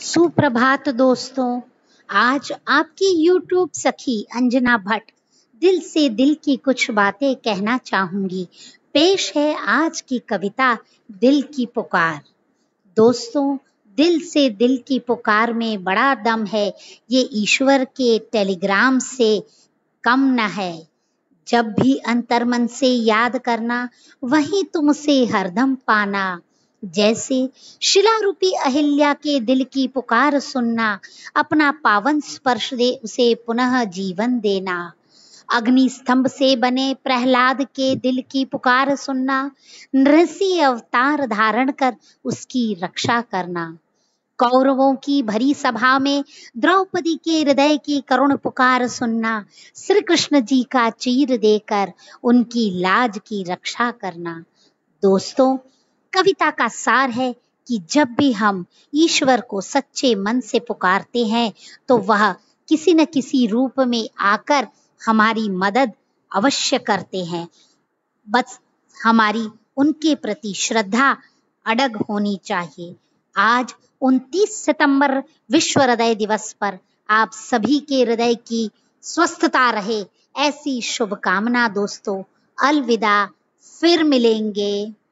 सुप्रभात दोस्तों, आज आपकी YouTube सखी अंजना भट्ट दिल से दिल की कुछ बातें कहना चाहूँगी। पेश है आज की कविता दिल की पुकार। दोस्तों, दिल से दिल की पुकार में बड़ा दम है। ये ईश्वर के टेलीग्राम से कम न है। जब भी अंतर्मन से याद करना, वही तुमसे हरदम पाना। जैसे शिला रूपी अहिल्या के दिल की पुकार सुनना, अपना पावन स्पर्श दे उसे पुनः जीवन देना। अग्नि स्तंभ से बने प्रहलाद के दिल की पुकार सुनना नृषि अवतार धारण कर उसकी रक्षा करना। कौरवों की भरी सभा में द्रौपदी के हृदय की करुण पुकार सुनना श्री कृष्ण जी का चीर देकर उनकी लाज की रक्षा करना। दोस्तों कविता का सार है कि जब भी हम ईश्वर को सच्चे मन से पुकारते हैं तो वह किसी न किसी रूप में आकर हमारी मदद अवश्य करते हैं। बस हमारी उनके प्रति श्रद्धा अडग होनी चाहिए। आज 29 सितंबर विश्व हृदय दिवस पर आप सभी के हृदय की स्वस्थता रहे। ऐसी शुभकामना दोस्तों। अलविदा, फिर मिलेंगे।